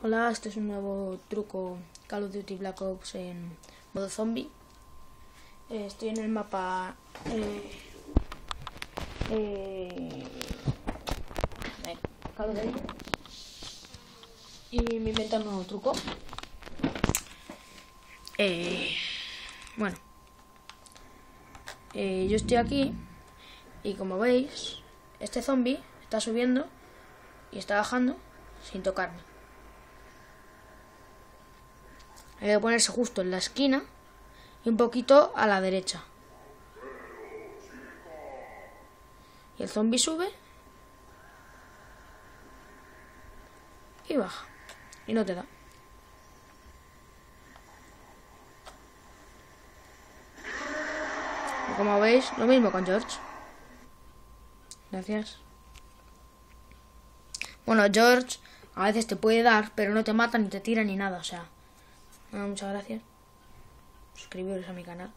Hola, este es un nuevo truco Call of Duty Black Ops en modo zombie. Eh, estoy en el mapa eh, eh, Call of Duty y me inventan un nuevo truco. Eh, bueno, eh, yo estoy aquí y como veis, este zombie está subiendo y está bajando sin tocarme. Hay que ponerse justo en la esquina y un poquito a la derecha. Y el zombie sube y baja. Y no te da. Como veis, lo mismo con George. Gracias. Bueno, George a veces te puede dar, pero no te mata, ni te tira, ni nada. O sea, muchas gracias. Suscribiros a mi canal.